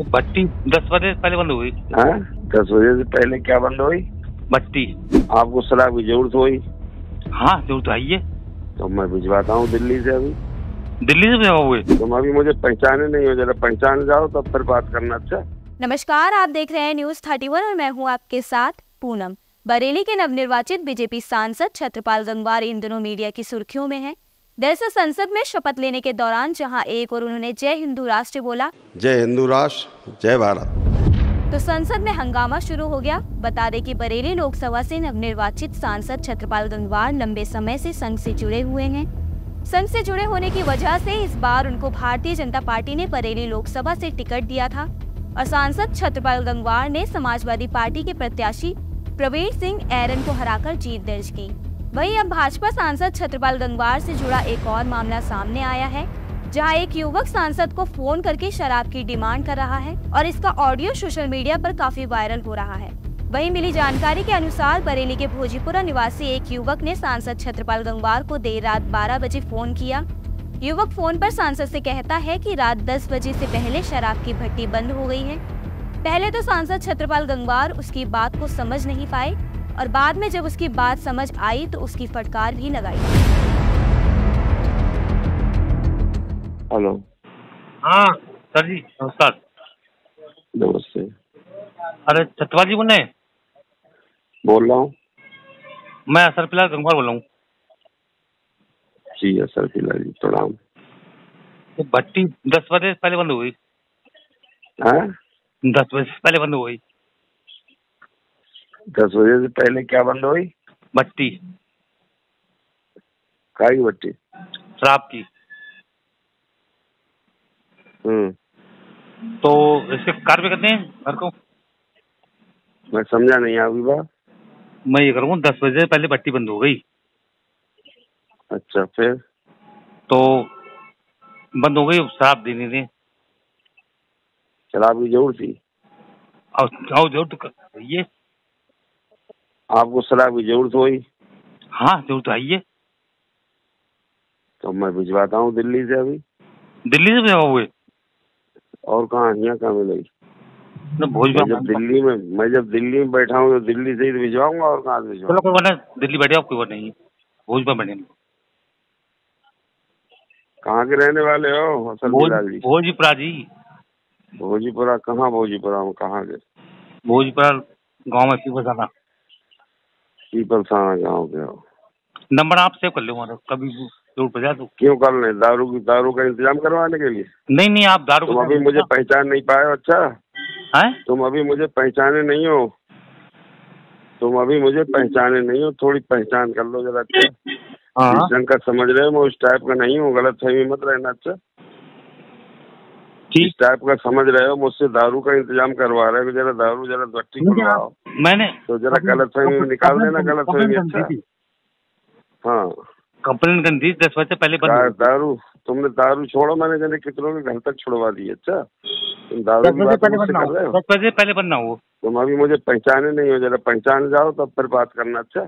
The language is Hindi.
भट्टी दस बजे से पहले बंद हुई। हाँ? दस बजे से पहले क्या बंद हुई? भट्टी आपको शराब की ज़रूरत हुई? हाँ ज़रूर तो आइए। तो मैं भिजवाता हूँ दिल्ली से अभी। दिल्ली से भेजा हुए? तुम अभी मुझे पहचाने नहीं हो जरा पहचान जाओ तब फिर बात करना अच्छा? नमस्कार आप देख रहे हैं न्यूज़ 31 और मैं हूँ आपके साथ पूनम। बरेली के नवनिर्वाचित बीजेपी सांसद छत्रपाल गंगवार इन दिनों मीडिया की सुर्खियों में हैं। दरअसल संसद में शपथ लेने के दौरान जहाँ एक और उन्होंने जय हिंदू राष्ट्र बोला। जय हिंदू राष्ट्र जय भारत। तो संसद में हंगामा शुरू हो गया। बता दें कि बरेली लोकसभा से नवनिर्वाचित सांसद छत्रपाल गंगवार लंबे समय से संघ से जुड़े हुए हैं। संघ से जुड़े होने की वजह से इस बार उनको भारतीय जनता पार्टी ने बरेली लोकसभा से टिकट दिया था। और सांसद छत्रपाल गंगवार ने समाजवादी पार्टी के प्रत्याशी प्रवीण सिंह एरन को हराकर जीत दर्ज की। वहीं अब भाजपा सांसद छत्रपाल गंगवार से जुड़ा एक और मामला सामने आया है, जहाँ एक युवक सांसद को फ़ोन करके शराब की डिमांड कर रहा है और इसका ऑडियो सोशल मीडिया पर काफ़ी वायरल हो रहा है। वहीं मिली जानकारी के अनुसार बरेली के भोजीपुरा निवासी एक युवक ने सांसद छत्रपाल गंगवार को देर रात 12 बजे फ़ोन किया। युवक फ़ोन पर सांसद से कहता है कि रात 10 बजे से पहले शराब की भट्टी बंद हो गई है। पहले तो सांसद छत्रपाल गंगवार उसकी बात को समझ नहीं पाए और बाद में जब उसकी बात समझ आई तो उसकी फटकार भी लगाई। हेलो। हाँ सर जी नमस्कार। नमस्ते। अरे छत्रपाल जी बोल रहे बोल रहा हूँ। मैं असर फ़िलहाल गंगवार बोल रहा हूँ। जी सर फ़िलहाल जी प्रणाम भट्टी दस बजे पहले बंद हुई हाँ? दस बजे पहले बंद हुई दस बजे से पहले क्या बंद हुई? भट्टी काई बट्टी शराब की। हम्म। तो इसके कार्य करते हैं घर को? मैं समझा नहीं आपकी बात। मैं ये करूँगा दस बजे से पहले भट्टी बंद हो गई। अच्छा फिर? तो बंद हो गई शराब देने दे शराब की ज़रूरत थी। और ज़रूर तो ये आपको शराब की ज़रूरत हुई? हाँ ज़रूर तो आइए। तो मैं भिजवाता हूँ दिल्ली से अभी। दिल्ली से भिजवा हुए? और कहाँ यहाँ कहाँ मिलेगी? जब दिल्ली में मैं जब दिल्ली में बैठा हूँ तो दिल्ली से ही तो भिजवाऊँगा और कहाँ से चलो कोई दिल्ली बैठे आप कोई बात नहीं। भोजपुर बैठे कहाँ के रहने वाले हो भोज बिलाल जी? भोजपुरा भोजीपुरा कहाँ भोजीपुरा कहाँ के? भोजपुरा गाँव में पीपल जाना पीपल थाना गाँव के हो। नंबर आप सेव कर लो हमारा कभी ज़रूर पहुँचा दो। क्यों कर ले दारू की दारू का इंतज़ाम करवाने के लिए? नहीं नहीं आप दारू तुम अभी मुझे पहचान नहीं पाए हो अच्छा? हैं? तुम अभी मुझे पहचाने नहीं हो। तुम अभी मुझे पहचाने नहीं हो थोड़ी पहचान कर लो जरा अच्छा? हाँ। ढंग का समझ रहे हो मैं उस टाइप का नहीं हूँ गलत फहमी मत रहना अच्छा? इस टाइप का समझ रहे हो मुझसे दारू का इंतज़ाम करवा रहे हो जरा दारू जरा भट्टी खुलवाओ मैंने तो जरा गलत फहमी निकाल देना गलत फहमी अच्छा। हाँ। कंप्लेन कर दी दस बजे पहले बंद। दारू तुमने दारू छोड़ो मैंने जाने कितनों के घर तक छुड़वा दी अच्छा। तुम दारू की बात पहले मुझसे बनना कर रहे हो? हो दस बजे पहले बनना हो तुम अभी मुझे पहचाने नहीं हो जरा पहचान जाओ तब फिर बात करना अच्छा।